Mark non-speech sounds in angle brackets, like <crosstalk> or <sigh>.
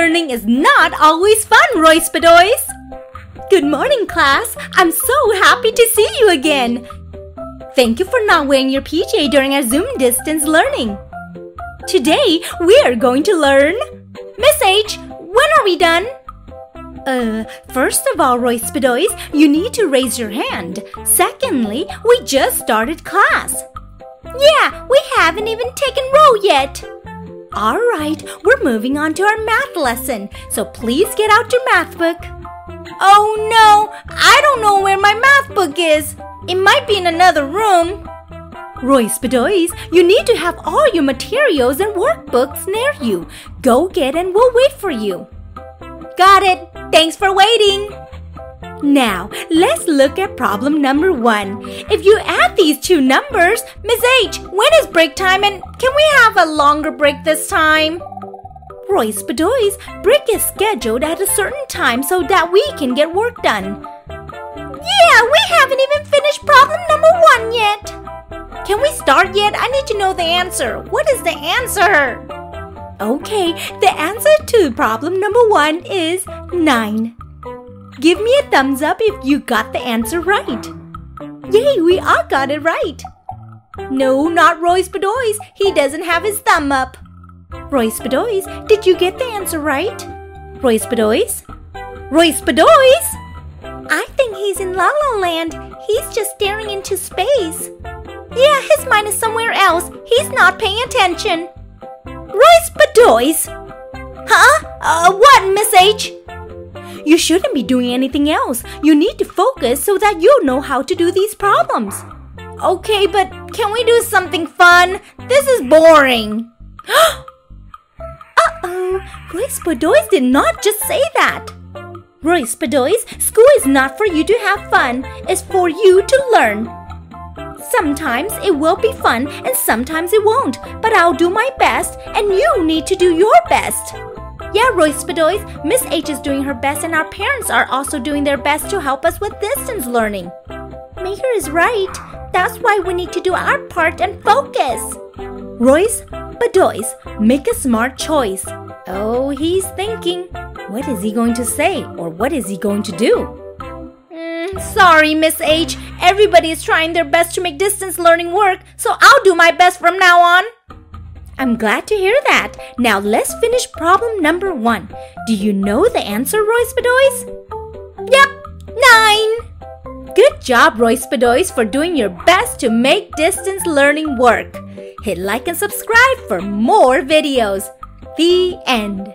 learning is not always fun, Roys Bedoys. Good morning, class. I'm so happy to see you again. Thank you for not wearing your PJ during our Zoom distance learning. Today, we are going to learn. Miss H, when are we done? Uh, first of all, Roys Bedoys, you need to raise your hand. Secondly, we just started class. Yeah, we haven't even taken roll yet. All right, we're moving on to our math lesson, so please get out your math book. Oh no, I don't know where my math book is. It might be in another room. Roys Bedoys, you need to have all your materials and workbooks near you. Go get and we'll wait for you. Got it. Thanks for waiting. Now, let's look at problem number one. If you add these two numbers, Miss H, when is break time and can we have a longer break this time? Roys Bedoys, break is scheduled at a certain time so that we can get work done. Yeah, we haven't even finished problem number one yet. Can we start yet? I need to know the answer. What is the answer? Okay, the answer to problem number one is 9. Give me a thumbs up if you got the answer right. Yay, we all got it right. No, not Roys Bedoys. He doesn't have his thumb up. Roys Bedoys, did you get the answer right? Roys Bedoys? Roys Bedoys? I think he's in La La Land. He's just staring into space. Yeah, his mind is somewhere else. He's not paying attention. Roys Bedoys? Huh? Uh, what, Miss H? You shouldn't be doing anything else. You need to focus so that you know how to do these problems. Okay, but can we do something fun? This is boring. <gasps> Uh-oh, Roys Bedoys did not just say that. Roys Bedoys, school is not for you to have fun. It's for you to learn. Sometimes it will be fun and sometimes it won't, but I'll do my best and you need to do your best. Yeah, Roys Bedoys, Miss H is doing her best and our parents are also doing their best to help us with distance learning. Maker is right. That's why we need to do our part and focus. Roys Bedoys, make a smart choice. Oh, he's thinking. What is he going to say or what is he going to do? Mm, sorry, Miss H. Everybody is trying their best to make distance learning work, so I'll do my best from now on. I'm glad to hear that. Now let's finish problem number one. Do you know the answer, Roys Bedoys? Yep, nine. Good job, Roys Bedoys, for doing your best to make distance learning work. Hit like and subscribe for more videos. The end.